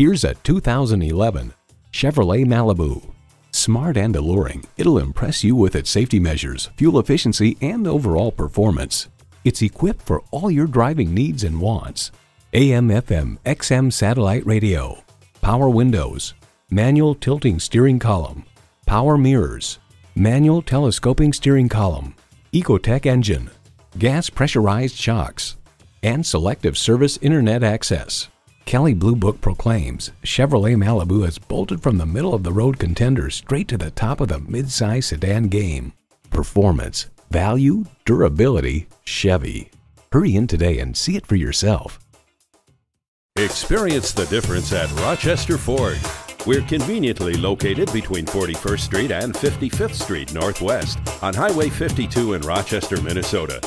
Here's a 2011 Chevrolet Malibu. Smart and alluring, it'll impress you with its safety measures, fuel efficiency, and overall performance. It's equipped for all your driving needs and wants. AM, FM, XM satellite radio, power windows, manual tilting steering column, power mirrors, manual telescoping steering column, Ecotec engine, gas pressurized shocks, and selective service internet access. Kelley Blue Book proclaims Chevrolet Malibu has bolted from the middle of the road contender straight to the top of the midsize sedan game. Performance, value, durability, Chevy. Hurry in today and see it for yourself. Experience the difference at Rochester Ford. We're conveniently located between 41st Street and 55th Street Northwest on Highway 52 in Rochester, Minnesota.